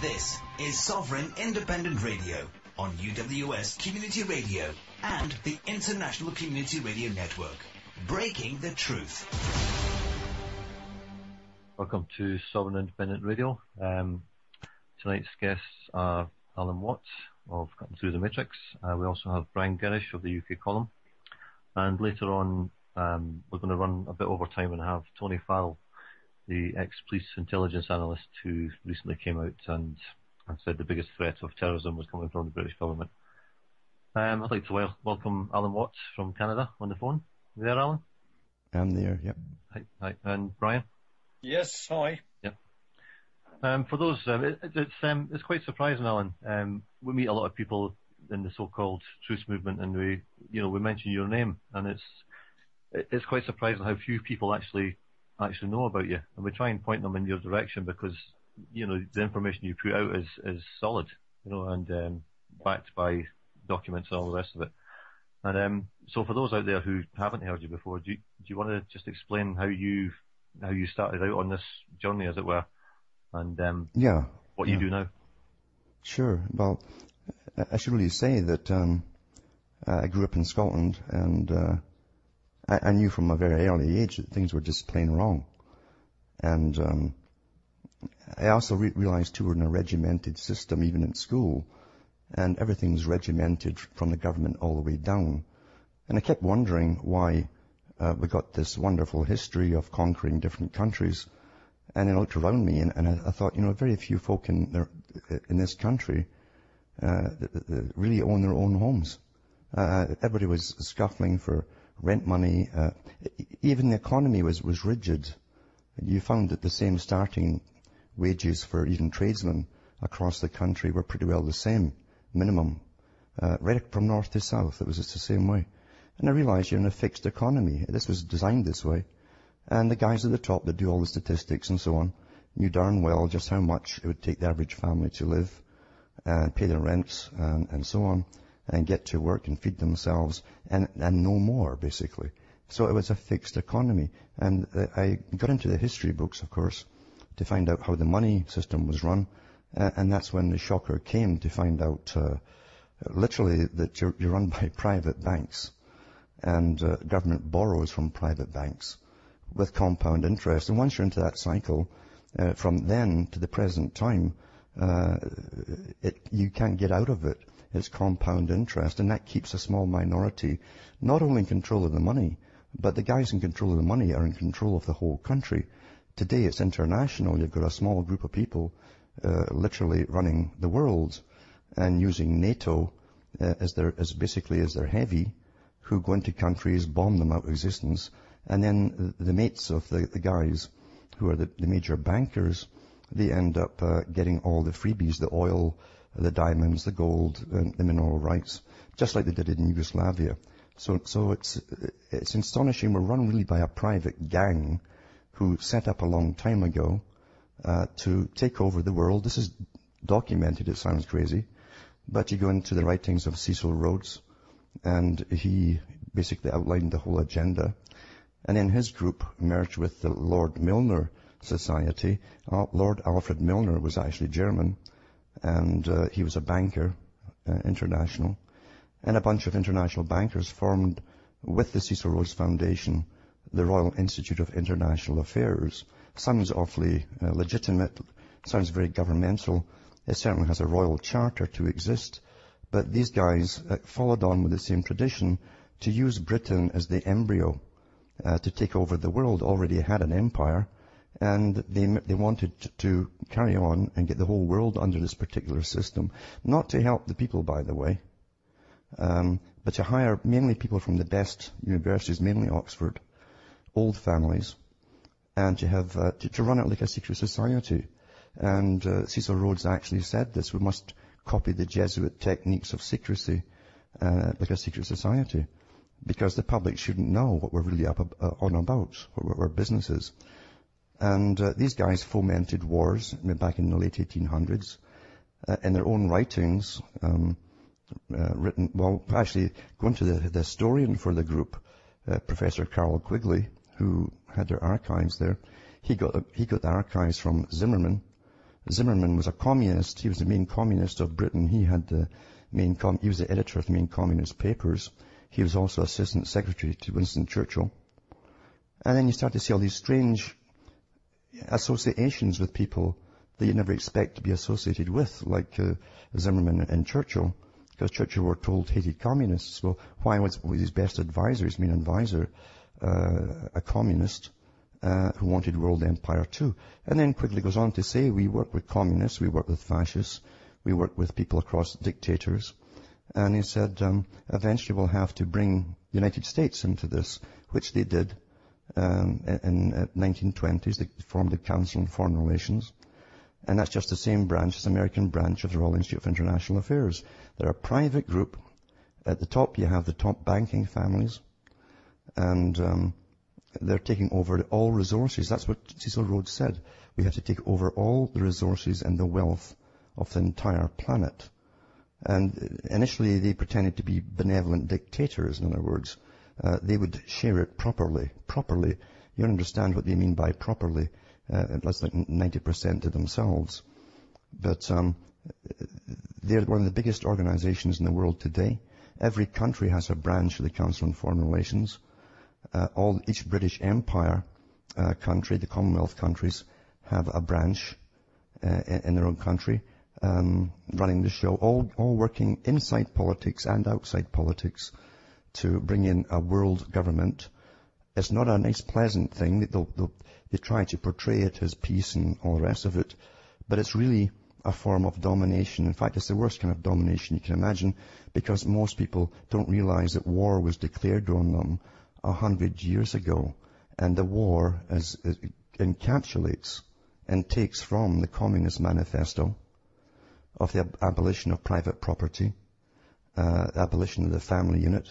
This is Sovereign Independent Radio on UWS Community Radio and the International Community Radio Network. Breaking the truth. Welcome to Sovereign Independent Radio. Um, tonight's guests are Alan Watts of Cutting Through the Matrix. Uh, we also have Brian Gerrish of the UK column. And later on, um, we're going to run a bit over time and have Tony Farrell, the ex-police intelligence analyst who recently came out and, and said the biggest threat of terrorism was coming from the British government. Um, I'd like to wel- welcome Alan Watts from Canada on the phone. You there, Alan? I'm there, yep. Hi, hi. And Brian? Yes, hi. Yep. Um, for those, um, it, it's um, it's quite surprising, Alan. Um, we meet a lot of people in the so-called truth movement, and we, you know, we mention your name, and it's it's quite surprising how few people actually actually know about you, and we try and point them in your direction because you know the information you put out is is solid, you know, and um, backed by documents and all the rest of it. And um, so, for those out there who haven't heard you before, do you, do you want to just explain how you how you started out on this journey, as it were, and um, yeah, what yeah. you do now? Sure. Well, I should really say that um, I grew up in Scotland, and uh, I, I, knew from a very early age that things were just plain wrong. And um, I also re- realized too we're in a regimented system, even in school, and everything's regimented from the government all the way down. And I kept wondering why uh, we got this wonderful history of conquering different countries. And I looked around me and, and I, I, thought, you know, very few folk in, their, in this country uh, really own their own homes. Uh, everybody was scuffling for rent money. Uh, even the economy was, was rigid. You found that the same starting wages for even tradesmen across the country were pretty well the same, minimum. Uh, right from north to south, it was just the same way. And I realized you're in a fixed economy. This was designed this way. And the guys at the top that do all the statistics and so on knew darn well just how much it would take the average family to live and pay their rents and, and so on and get to work and feed themselves and, and no more, basically. So it was a fixed economy. And I got into the history books, of course, to find out how the money system was run. And that's when the shocker came to find out, uh, literally, that you're, you're, run by private banks. And uh, government borrows from private banks with compound interest. And once you're into that cycle, uh, from then to the present time, uh, it, you can't get out of it. It's compound interest, and that keeps a small minority not only in control of the money, but the guys in control of the money are in control of the whole country. Today it's international. You've got a small group of people uh, literally running the world and using NATO uh, as their as basically as their heavy, who go into countries, bomb them out of existence, and then the, the mates of the, the guys who are the, the major bankers, they end up uh, getting all the freebies, the oil, the diamonds, the gold, and the mineral rights, just like they did in Yugoslavia. So, so it's, it's astonishing. We're run really by a private gang who set up a long time ago uh, to take over the world. This is documented. It sounds crazy, but you go into the writings of Cecil Rhodes, and he basically outlined the whole agenda. And then his group merged with the Lord Milner Society. Uh, Lord Alfred Milner was actually German, and uh, he was a banker, uh, international, and a bunch of international bankers formed with the Cecil Rhodes Foundation the Royal Institute of International Affairs. Sounds awfully uh, legitimate, sounds very governmental. It certainly has a royal charter to exist, but these guys uh, followed on with the same tradition to use Britain as the embryo uh, to take over the world. Already had an empire, and they, they wanted to carry on and get the whole world under this particular system. Not to help the people, by the way, um, but to hire mainly people from the best universities, mainly Oxford, old families, and to have uh, to, to, run it like a secret society. And uh, Cecil Rhodes actually said this: we must copy the Jesuit techniques of secrecy, uh, like a secret society, because the public shouldn't know what we're really up uh, on about, what our business is. And uh, these guys fomented wars back in the late 1800s. Uh, in their own writings, um, uh, written, well, actually, going to the, the historian for the group, uh, Professor Carroll Quigley, who had their archives there, he got, he got the archives from Zimmerman, Zimmerman was a communist. He was the main communist of Britain. He had the main com- he was the editor of the main communist papers. He was also assistant secretary to Winston Churchill. And then you start to see all these strange associations with people that you never expect to be associated with, like uh, Zimmerman and Churchill, because Churchill were told hated communists. Well, why was, his best advisor, his main advisor, uh, a communist uh, who wanted world empire too? And then quickly goes on to say, we work with communists, we work with fascists, we work with people across dictators. And he said, um, eventually we'll have to bring the United States into this, which they did um, in the 1920s. They formed the Council on Foreign Relations. And that's just the same branch, the American branch of the Royal Institute of International Affairs. They're a private group. At the top you have the top banking families. And um, they're taking over all resources. That's what Cecil Rhodes said. We have to take over all the resources and the wealth of the entire planet. And initially they pretended to be benevolent dictators, in other words. Uh, they would share it properly. Properly. You understand what they mean by properly. Uh, less than 90% to themselves. But um, they're one of the biggest organizations in the world today. Every country has a branch of the Council on Foreign Relations. Uh, all each British Empire uh, country, the Commonwealth countries, have a branch uh, in their own country um, running the show, all all working inside politics and outside politics to bring in a world government. It's not a nice, pleasant thing. They'll, they'll, they try to portray it as peace and all the rest of it, but it's really a form of domination. In fact, it's the worst kind of domination you can imagine because most people don't realize that war was declared on them a hundred years ago. And the war is, is, encapsulates and takes from the Communist Manifesto of the ab- abolition of private property, uh, abolition of the family unit,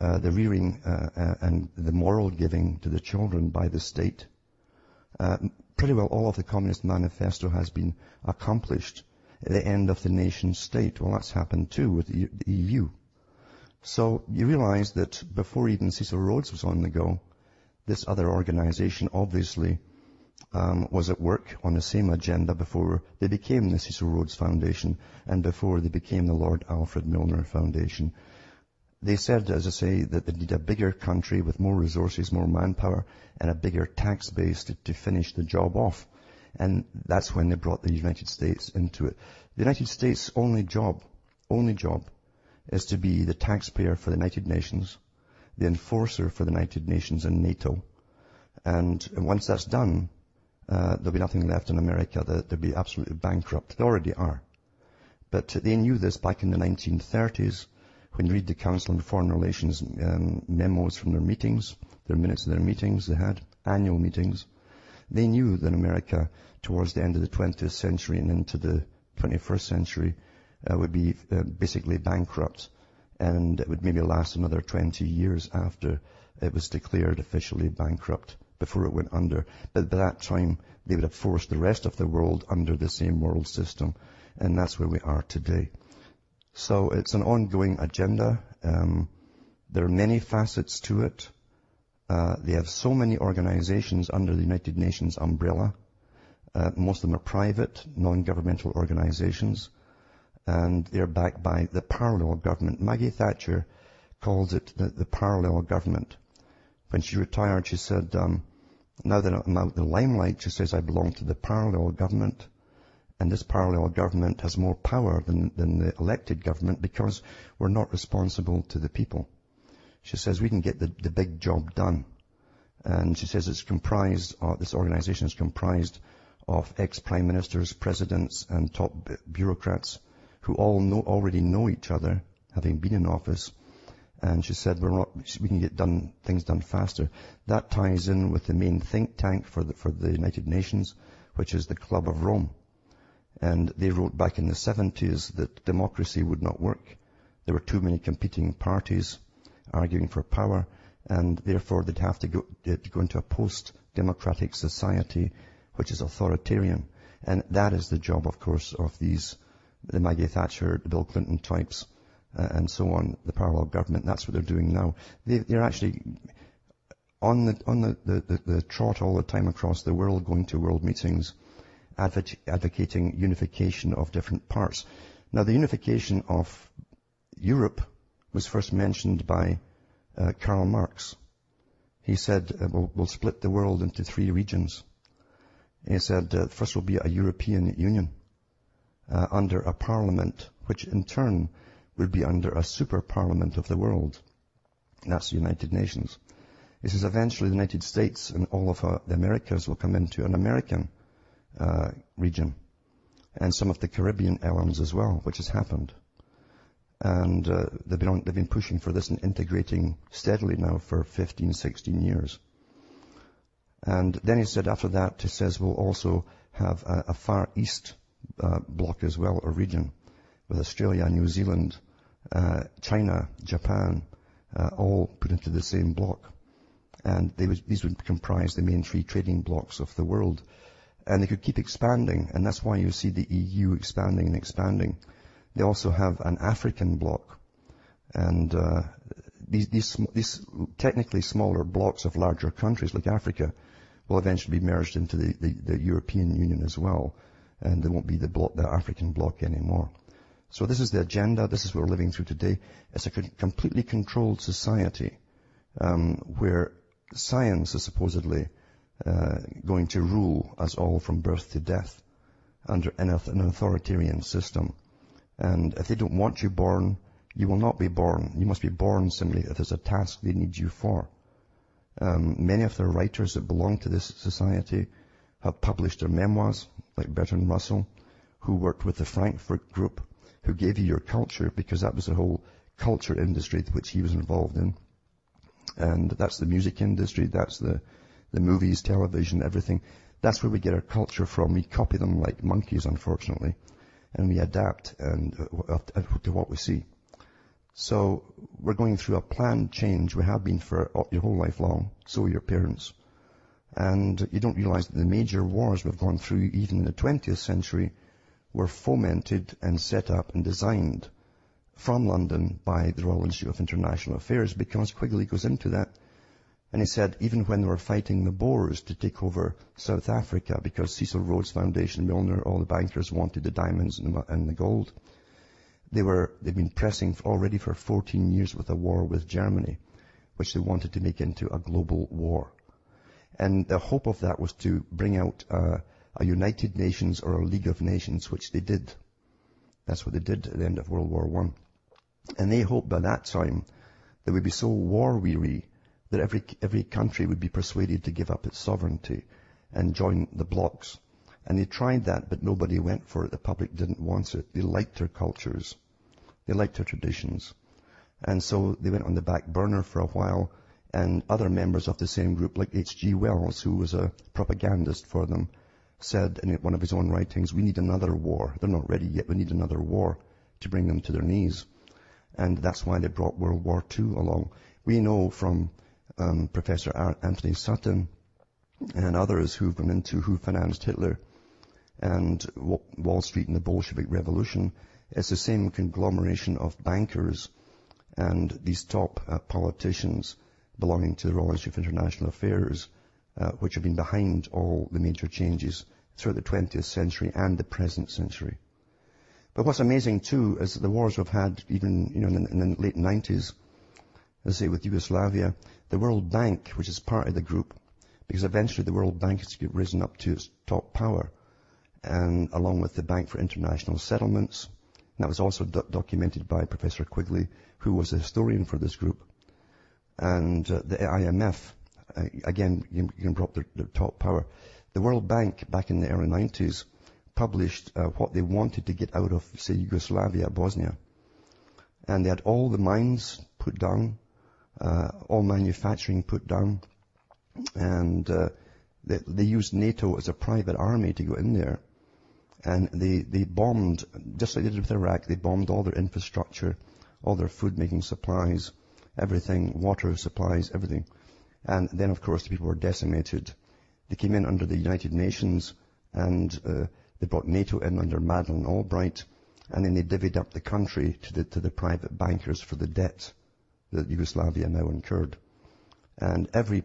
uh, the rearing uh, uh and the moral giving to the children by the state, uh, pretty well all of the Communist Manifesto has been accomplished at the end of the nation state. Well, that's happened too with the EU. So you realize that before even Cecil Rhodes was on the go, this other organization obviously um, was at work on the same agenda before they became the Cecil Rhodes Foundation and before they became the Lord Alfred Milner Foundation. They said, as I say, that they need a bigger country with more resources, more manpower, and a bigger tax base to, to finish the job off. And that's when they brought the United States into it. The United States' only job, only job, is to be the taxpayer for the United Nations, the enforcer for the United Nations and NATO. And once that's done, uh, there'll be nothing left in America. They'll be absolutely bankrupt. They already are. But they knew this back in the 1930s when you read the Council on Foreign Relations um, memos from their meetings, their minutes of their meetings they had, annual meetings, they knew that America, towards the end of the 20th century and into the 21st century, uh, would be uh, basically bankrupt. And it would maybe last another 20 years after it was declared officially bankrupt before it went under. But by that time, they would have forced the rest of the world under the same world system. And that's where we are today. So it's an ongoing agenda. Um, there are many facets to it. Uh, they have so many organizations under the United Nations umbrella. Uh, most of them are private, non-governmental organizations, and they're backed by the parallel government. Maggie Thatcher calls it the, the parallel government. When she retired, she said, um, now that I'm out in the limelight, she says, I belong to the parallel government and this parallel government has more power than, than the elected government because we're not responsible to the people. She says we can get the, the big job done. And she says it's comprised, uh, this organization is comprised of ex-prime ministers, presidents, and top bureaucrats who all know, already know each other, having been in office. And she said we're not, we can get done, things done faster. That ties in with the main think tank for the, for the United Nations, which is the Club of Rome. And they wrote back in the 70s that democracy would not work. There were too many competing parties arguing for power, and therefore they'd have to go, go into a post-democratic society, which is authoritarian. And that is the job, of course, of these, the Maggie Thatcher, the Bill Clinton types, uh, and so on, the parallel government. That's what they're doing now. They, are actually on the on the, the, the, the trot all the time across the world, going to world meetings advocating unification of different parts. Now, the unification of Europe was first mentioned by uh, Karl Marx. He said, uh, we'll, we'll, split the world into three regions. He said, uh, first will be a European Union uh, under a parliament, which in turn would be under a super parliament of the world. That's the United Nations. He says eventually the United States and all of uh, the Americas will come into an American uh, region and some of the Caribbean islands as well, which has happened. And uh, they've, been on, they've been pushing for this and integrating steadily now for 15, 16 years. And then he said after that, he says we'll also have a, a Far East uh, block as well, or region, with Australia, New Zealand, uh, China, Japan, uh, all put into the same block. And was, these would comprise the main three trading blocks of the world. And they could keep expanding, and that's why you see the EU expanding and expanding. They also have an African bloc. And uh, these, these, these technically smaller blocks of larger countries like Africa will eventually be merged into the, the, the European Union as well. And there won't be the, bloc, the African bloc anymore. So this is the agenda. This is what we're living through today. It's a completely controlled society um, where science is supposedly uh, going to rule us all from birth to death under an, an authoritarian system. And if they don't want you born, you will not be born. You must be born simply if there's a task they need you for. Um, many of the writers that belong to this society have published their memoirs, like Bertrand Russell, who worked with the Frankfurt Group, who gave you your culture because that was the whole culture industry which he was involved in. And that's the music industry, that's the, the movies, television, everything. That's where we get our culture from. We copy them like monkeys, unfortunately, and we adapt and uh, to what we see. So we're going through a planned change. We have been for your whole life long. So your parents. And you don't realize that the major wars we've gone through, even in the 20th century, were fomented and set up and designed from London by the Royal Institute of International Affairs because Quigley goes into that. And he said even when they were fighting the Boers to take over South Africa because Cecil Rhodes Foundation, Milner, all the bankers wanted the diamonds and the gold, they were, they'd been pressing already for 14 years with a war with Germany, which they wanted to make into a global war. And the hope of that was to bring out uh, a United Nations or a League of Nations, which they did. That's what they did at the end of World War One. And they hoped by that time they would be so war weary that every, every country would be persuaded to give up its sovereignty and join the blocs. And they tried that, but nobody went for it. The public didn't want it. They liked their cultures. They liked their traditions. And so they went on the back burner for a while, and other members of the same group, like H.G. Wells, who was a propagandist for them, said in one of his own writings, we need another war. They're not ready yet. We need another war to bring them to their knees. And that's why they brought World War II along. We know from um, Professor Anthony Sutton and others who've gone into who financed Hitler and Wall Street and the Bolshevik Revolution. It's the same conglomeration of bankers and these top uh, politicians belonging to the Royal Institute of International Affairs, uh, which have been behind all the major changes throughout the 20th century and the present century. But what's amazing too is the wars we've had even, you know, in, in the late 90s, let's say with Yugoslavia, the World Bank, which is part of the group, because eventually the World Bank has risen up to its top power, and along with the Bank for International Settlements, and that was also do- documented by Professor Quigley, who was a historian for this group, and uh, the IMF, uh, again, you, can drop their, their top power. The World Bank, back in the early 90s, published uh, what they wanted to get out of, say, Yugoslavia, Bosnia. And they had all the mines put down, all manufacturing put down, and uh, they, they, used NATO as a private army to go in there. And they, they bombed, just like they did with Iraq, they bombed all their infrastructure, all their food making supplies, everything, water supplies, everything. And then, of course, the people were decimated. They came in under the United Nations and uh, they brought NATO in under Madeleine Albright, and then they divvied up the country to the, to the private bankers for the debt that Yugoslavia now incurred. And every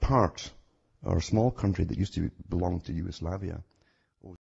part or small country that used to belong to Yugoslavia